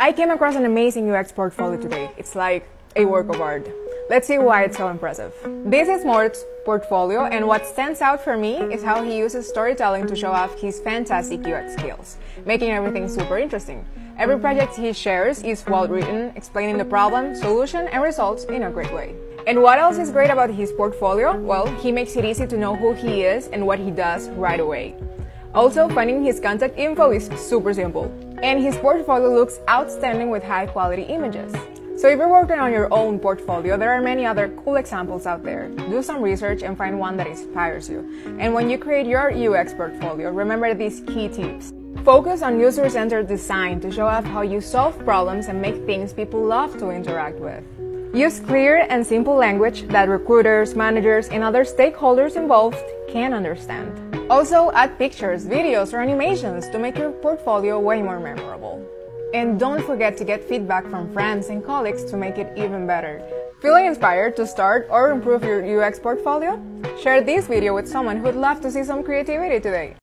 I came across an amazing UX portfolio today. It's like a work of art. Let's see why it's so impressive. This is Mort's portfolio, and what stands out for me is how he uses storytelling to show off his fantastic UX skills, making everything super interesting. Every project he shares is well written, explaining the problem, solution, and results in a great way. And what else is great about his portfolio? Well, he makes it easy to know who he is and what he does right away. Also, finding his contact info is super simple. And his portfolio looks outstanding with high quality images. So if you're working on your own portfolio, there are many other cool examples out there. Do some research and find one that inspires you. And when you create your UX portfolio, remember these key tips. Focus on user-centered design to show off how you solve problems and make things people love to interact with. Use clear and simple language that recruiters, managers, and other stakeholders involved can understand. Also, add pictures, videos, or animations to make your portfolio way more memorable. And don't forget to get feedback from friends and colleagues to make it even better. Feeling inspired to start or improve your UX portfolio? Share this video with someone who'd love to see some creativity today.